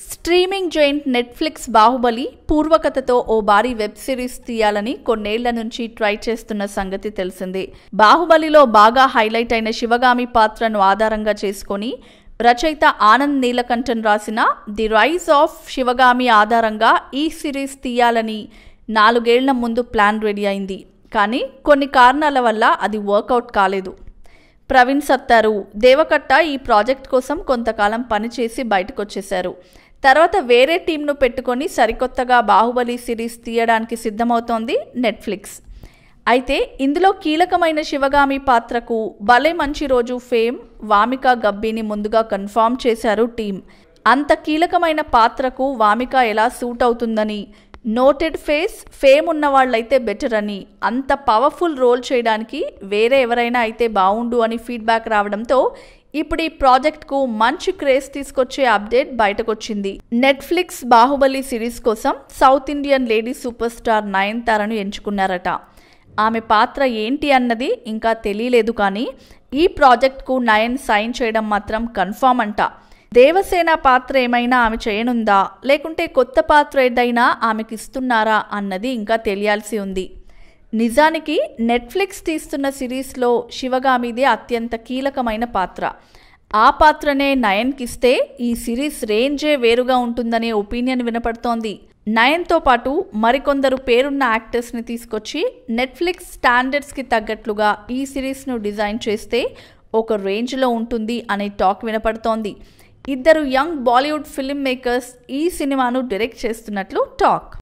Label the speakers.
Speaker 1: Streaming giant Netflix Baahubali పూర్వకథతో ఓ భారీ వెబ్ సిరీస్ తీయాలని కొన్నేళ్ళ నుంచి ట్రై చేస్తున్న సంగతి తెలిసిందే. బాహుబలిలో బాగా హైలైట్ అయిన శివగామి పాత్రను ఆధారంగా చేసుకొని రచయిత ఆనంద్ నీలకంఠన్ రాసిన ది రైజ్ ఆఫ్ శివగామి ఆధారంగా ఈ సిరీస్ తీయాలని నాలుగేళ్ళ ముందు ప్లాన్ రెడీ అయింది. కానీ కొన్ని కారణాల వల్ల అది వర్కౌట్ కాలేదు. ప్రవీణ్ సత్తారు దేవకట్ట ఈ ప్రాజెక్ట్ కోసం కొంతకాలం పనిచేసి బయటకొచ్చేశారు. తర్వాత వేరే టీంను పెట్టుకొని సరికొత్తగా బాహుబలి సిరీస్ తీయడానికి సిద్ధమవుతోంది నెట్ఫ్లిక్స్. అయితే ఇందులో కీలకమైన శివగామి పాత్రకు భలే మంచి రోజు ఫేమ్ వామిక గబ్బీని ముందుగా కన్ఫామ్ చేశారు టీం అంత కీలకమైన పాత్రకు వామిక ఎలా సూట్ అవుతుందని నోటెడ్ ఫేస్ ఫేమ్ ఉన్న వాళ్ళైతే బెటర్ అని అంత పవర్ఫుల్ రోల్ చేయడానికి వేరే ఎవరైనా అయితే బాగుండు అని ఫీడ్బ్యాక్ రావడంతో ఇప్పుడు ఈ ప్రాజెక్ట్కు మంచి క్రేజ్ తీసుకొచ్చే అప్డేట్ బయటకొచ్చింది. నెట్ఫ్లిక్స్ బాహుబలి సిరీస్ కోసం south Indian lady super star నయన్తారను ఎంచుకున్నారట. ఆమె పాత్ర ఏంటి అన్నది ఇంకా తెలియలేదు కానీ ఈ ప్రాజెక్ట్కు నయన్ సైన్ చేయడం మాత్రం కన్ఫామ్ అంట. దేవసేన పాత్ర ఏమైనా ఆమె చేయనుందా? లేకుంటే కొత్త పాత్ర ఏదైనా ఆమెకి ఇస్తున్నారా అన్నది ఇంకా తెలియాల్సి ఉంది. నిజానికి నెట్ఫ్లిక్స్ తీస్తున్న సిరీస్లో శివగామిది అత్యంత కీలకమైన పాత్ర. ఆ పాత్రనే నయన్కిస్తే ఈ సిరీస్ రేంజే వేరుగా ఉంటుందనే ఒపీనియన్ వినపడుతోంది. నయన్తో పాటు మరికొందరు పేరున్న యాక్టర్స్ని తీసుకొచ్చి నెట్ఫ్లిక్స్ స్టాండర్డ్స్కి తగ్గట్లుగా ఈ సిరీస్ను డిజైన్ చేస్తే ఒక రేంజ్లో ఉంటుంది అనే టాక్ వినపడుతోంది. ఇద్దరు యంగ్ బాలీవుడ్ ఫిల్మ్ మేకర్స్ ఈ సినిమాను డైరెక్ట్ చేస్తున్నట్లు టాక్.